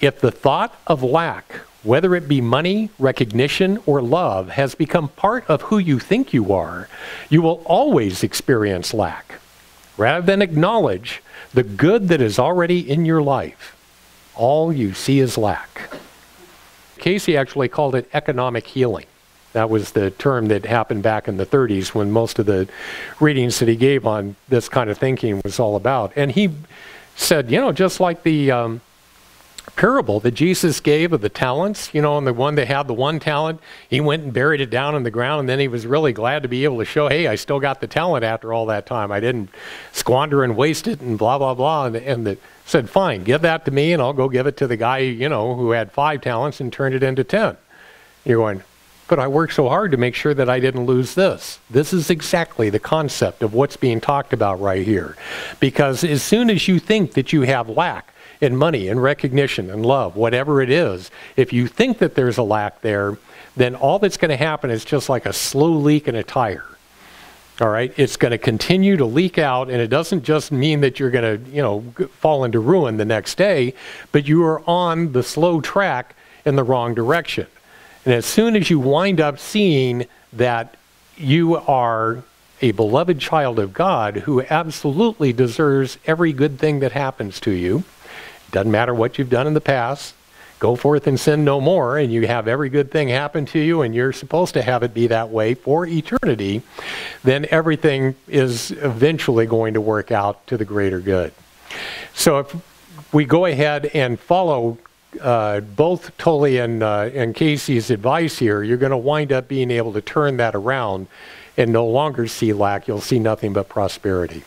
If the thought of lack, whether it be money, recognition, or love, has become part of who you think you are, you will always experience lack. Rather than acknowledge the good that is already in your life, all you see is lack. Cayce actually called it economic healing. That was the term that happened back in the 30s when most of the readings that he gave on this kind of thinking was all about. And he said, you know, just like the um, parable that Jesus gave of the talents, you know, and the one that had the one talent, he went and buried it down in the ground, and then he was really glad to be able to show, hey, I still got the talent after all that time. I didn't squander and waste it and blah, blah, blah. And, and the, said, fine, give that to me, and I'll go give it to the guy, you know, who had five talents and turned it into ten. You're going, but I worked so hard to make sure that I didn't lose this. This is exactly the concept of what's being talked about right here. Because as soon as you think that you have lack in money and recognition and love, whatever it is, if you think that there's a lack there, then all that's going to happen is just like a slow leak in a tire. All right, it's going to continue to leak out, and it doesn't just mean that you're going to, you know, fall into ruin the next day, but you are on the slow track in the wrong direction. And as soon as you wind up seeing that you are a beloved child of God who absolutely deserves every good thing that happens to you, doesn't matter what you've done in the past, go forth and sin no more, and you have every good thing happen to you, and you're supposed to have it be that way for eternity, then everything is eventually going to work out to the greater good. So if we go ahead and follow uh, both Tolle and, uh, and Cayce's advice here, you're going to wind up being able to turn that around and no longer see lack. You'll see nothing but prosperity.